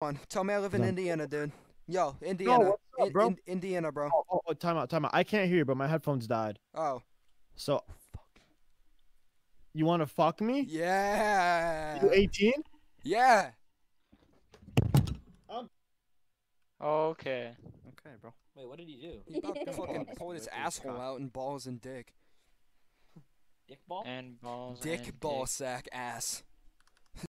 On, tell me I live in No. Indiana, dude. Yo, Indiana, what's up, bro? In- Indiana, bro. Oh, oh, oh, time out, time out. I can't hear you, but my headphones died. Oh, So, you want to fuck me? yeah, You 18? yeah. Um. Okay. Okay, bro. Wait, what did he do? He fucking pulled his his asshole cock. out and balls and dick. Dick ball? And balls. Dick and ball dick. sack ass.